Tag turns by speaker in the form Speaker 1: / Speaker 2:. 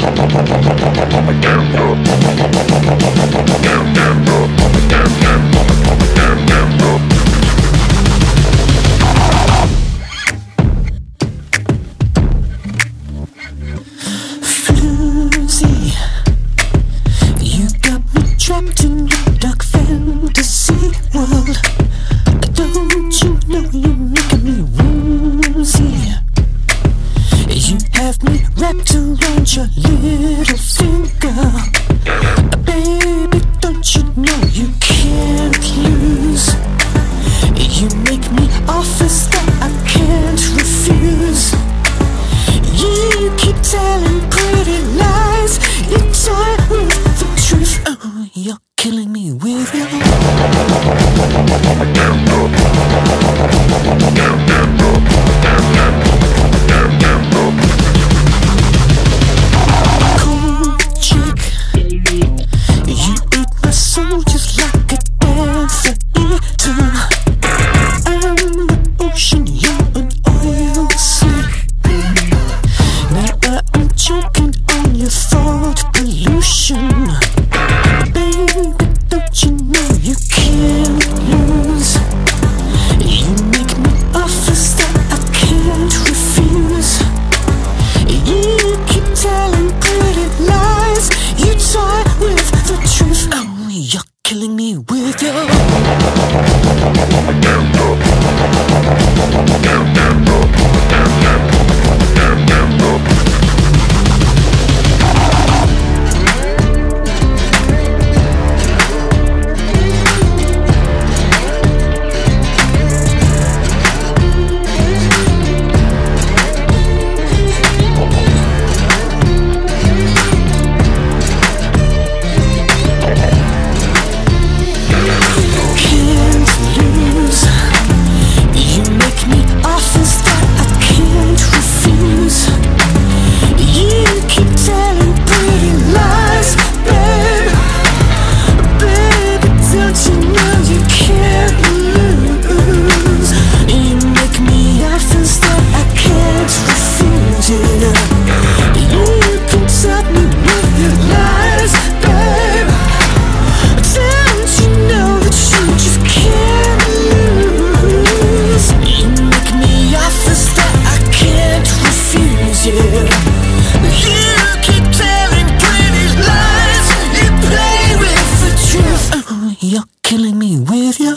Speaker 1: Floozy, left me wrapped around your little finger. Baby, don't you know you can't lose? You make me offers that I can't refuse. You keep telling pretty lies. You die with the truth. Oh, you're killing me with your. you. you're killing me with you.